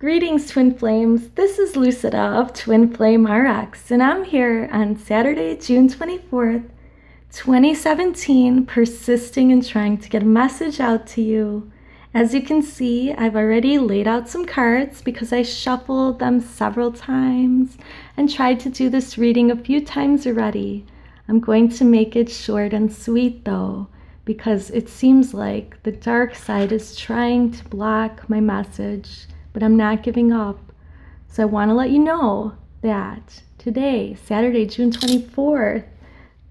Greetings, Twin Flames. This is Lucida of Twin Flame RX, and I'm here on Saturday, June 24th, 2017, persisting and trying to get a message out to you. As you can see, I've already laid out some cards because I shuffled them several times and tried to do this reading a few times already. I'm going to make it short and sweet though, because it seems like the dark side is trying to block my message, but I'm not giving up. So I want to let you know that today, Saturday, June 24th,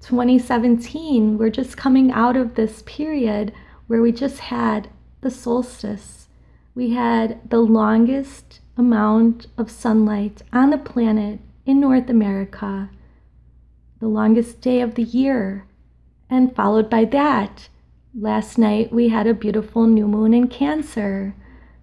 2017, we're just coming out of this period where we just had the solstice. We had the longest amount of sunlight on the planet in North America the longest day of the year. And followed by that, last night we had a beautiful new moon in Cancer.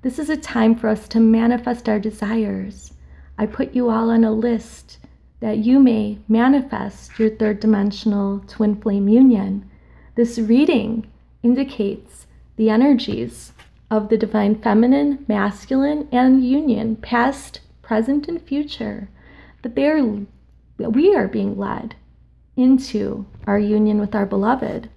This is a time for us to manifest our desires. I put you all on a list that you may manifest your third dimensional twin flame union. This reading indicates the energies of the divine feminine, masculine, and union, past, present, and future, that they are we are being led into our union with our beloved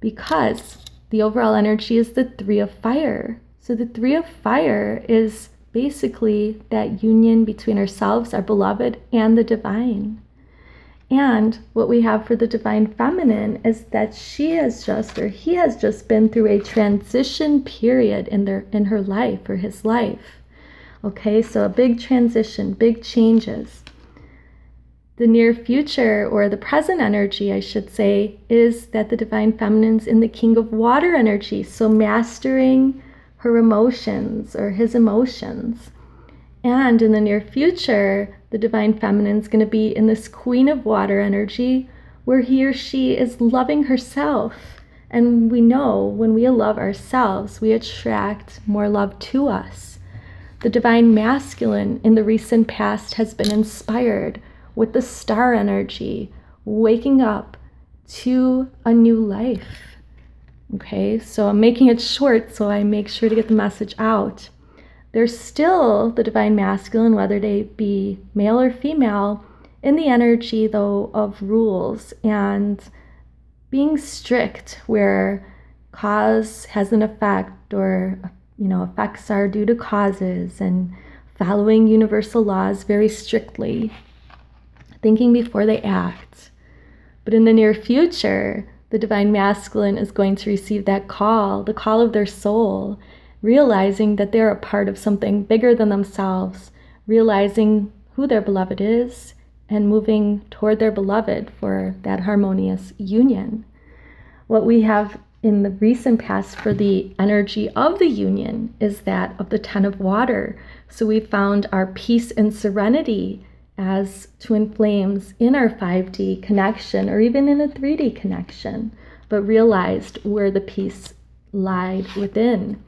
because the overall energy is the three of fire. So the three of fire is basically that union between ourselves, our beloved, and the divine. And what we have for the divine feminine is that she has just or he has just been through a transition period in their in her life or his life. Okay, so a big transition, big changes the near future or the present energy, I should say, is that the divine feminine's in the king of water energy. So mastering her emotions or his emotions. And in the near future, the divine feminine is going to be in this queen of water energy where he or she is loving herself. And we know when we love ourselves, we attract more love to us. The divine masculine in the recent past has been inspired with the star energy, waking up to a new life. Okay, so I'm making it short so I make sure to get the message out. There's still the divine masculine, whether they be male or female, in the energy though of rules and being strict where cause has an effect or you know effects are due to causes and following universal laws very strictly thinking before they act. But in the near future, the divine masculine is going to receive that call, the call of their soul, realizing that they're a part of something bigger than themselves, realizing who their beloved is, and moving toward their beloved for that harmonious union. What we have in the recent past for the energy of the union is that of the Ten of Water. So we found our peace and serenity as twin flames in our 5D connection or even in a 3D connection, but realized where the peace lied within.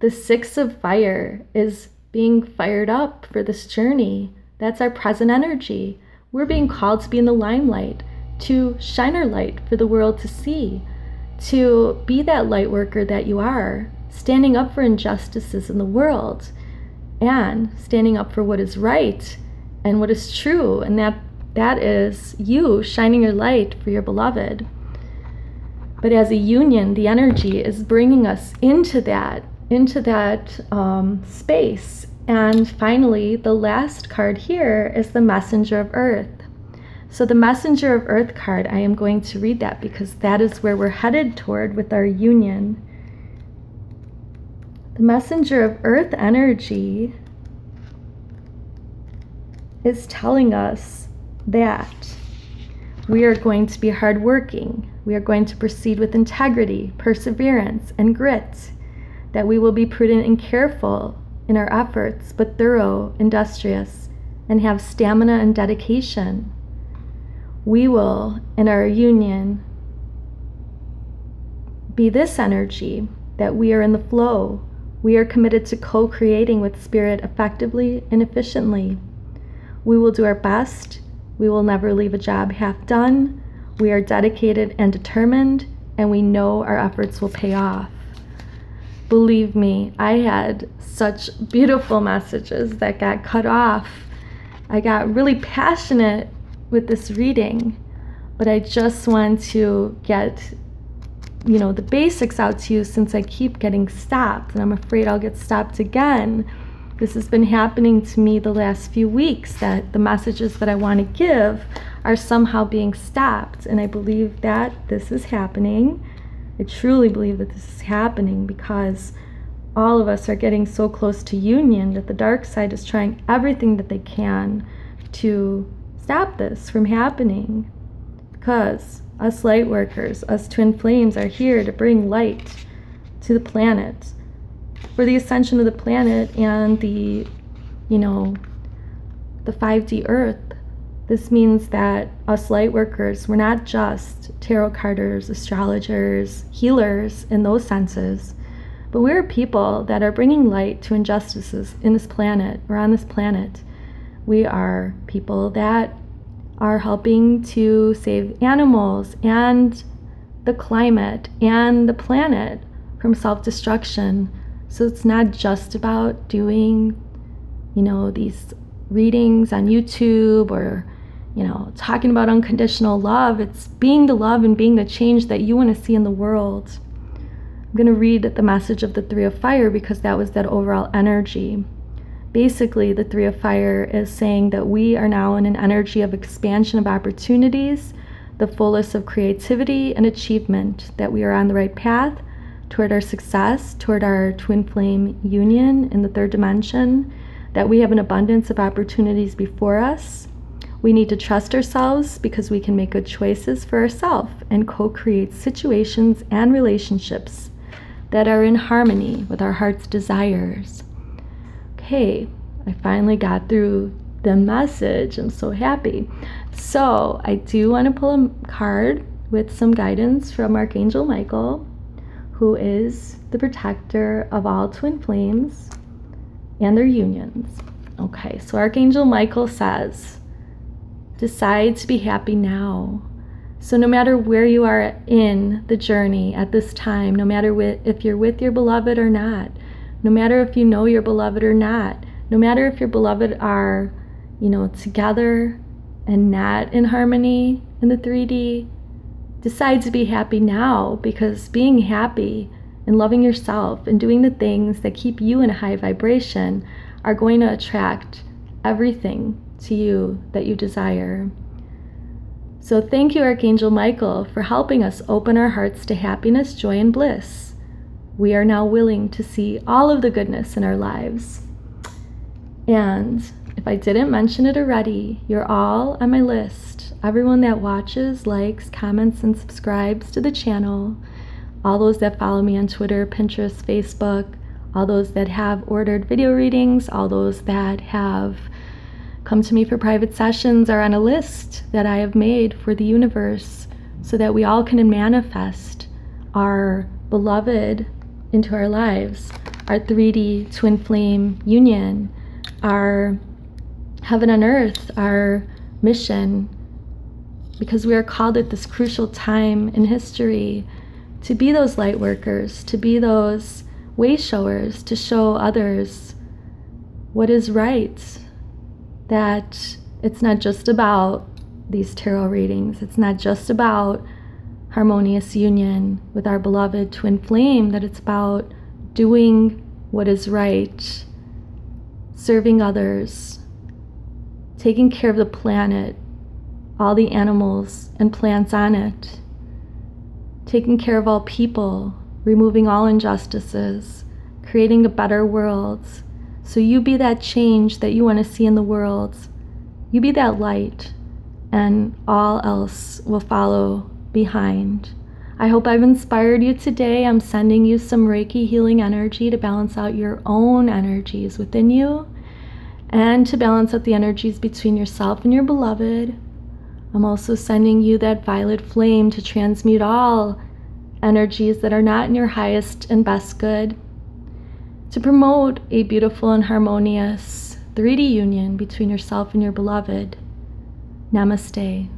The six of fire is being fired up for this journey. That's our present energy. We're being called to be in the limelight, to shine our light for the world to see, to be that light worker that you are, standing up for injustices in the world and standing up for what is right and what is true, and that that is you shining your light for your beloved. But as a union, the energy is bringing us into that, into that um, space. And finally, the last card here is the Messenger of Earth. So, the Messenger of Earth card, I am going to read that because that is where we're headed toward with our union. The Messenger of Earth energy is telling us that we are going to be hardworking, we are going to proceed with integrity, perseverance, and grit, that we will be prudent and careful in our efforts, but thorough, industrious, and have stamina and dedication. We will, in our union, be this energy that we are in the flow. We are committed to co creating with Spirit effectively and efficiently. We will do our best. We will never leave a job half done. We are dedicated and determined, and we know our efforts will pay off. believe me, I had such beautiful messages that got cut off. I got really passionate with this reading, but I just want to get you know the basics out to you since I keep getting stopped and I'm afraid I'll get stopped again. This has been happening to me the last few weeks that the messages that I want to give are somehow being stopped and I believe that this is happening I truly believe that this is happening because all of us are getting so close to union that the dark side is trying everything that they can to stop this from happening. Because us light workers, us twin flames, are here to bring light to the planet for the ascension of the planet and the, you know, the 5D earth this means that us light workers, we're not just tarot carders, astrologers, healers in those senses, but we're people that are bringing light to injustices in this planet or on this planet. We are people that are helping to save animals and the climate and the planet from self destruction. So it's not just about doing, you know, these readings on YouTube or you know, talking about unconditional love. It's being the love and being the change that you want to see in the world. I'm going to read the message of the Three of Fire because that was that overall energy. Basically, the Three of Fire is saying that we are now in an energy of expansion of opportunities, the fullest of creativity and achievement, that we are on the right path toward our success, toward our twin flame union in the third dimension, that we have an abundance of opportunities before us we need to trust ourselves because we can make good choices for ourselves and co create situations and relationships that are in harmony with our heart's desires. Okay, I finally got through the message. I'm so happy. So, I do want to pull a card with some guidance from Archangel Michael, who is the protector of all twin flames and their unions. Okay, so Archangel Michael says, Decide to be happy now. So, no matter where you are in the journey at this time, no matter if you're with your beloved or not, no matter if you know your beloved or not, no matter if your beloved are, you know, together and not in harmony in the 3D, decide to be happy now because being happy and loving yourself and doing the things that keep you in a high vibration are going to attract everything to you that you desire. So, thank you, Archangel Michael, for helping us open our hearts to happiness, joy, and bliss. We are now willing to see all of the goodness in our lives. And if I didn't mention it already, you're all on my list. Everyone that watches, likes, comments, and subscribes to the channel, all those that follow me on Twitter, Pinterest, Facebook, all those that have ordered video readings, all those that have come to me for private sessions are on a list that I have made for the universe so that we all can manifest our beloved into our lives, our 3D twin flame union, our heaven and earth, our mission, because we are called at this crucial time in history to be those light workers, to be those way showers, to show others what is right, that it's not just about these tarot readings, it's not just about harmonious union with our beloved twin flame, that it's about doing what is right, serving others, taking care of the planet, all the animals and plants on it, taking care of all people, removing all injustices, creating a better world so you be that change that you want to see in the world. You be that light, and all else will follow behind. I hope I've inspired you today. I'm sending you some Reiki healing energy to balance out your own energies within you and to balance out the energies between yourself and your beloved. I'm also sending you that violet flame to transmute all energies that are not in your highest and best good to promote a beautiful and harmonious 3D union between yourself and your beloved. Namaste.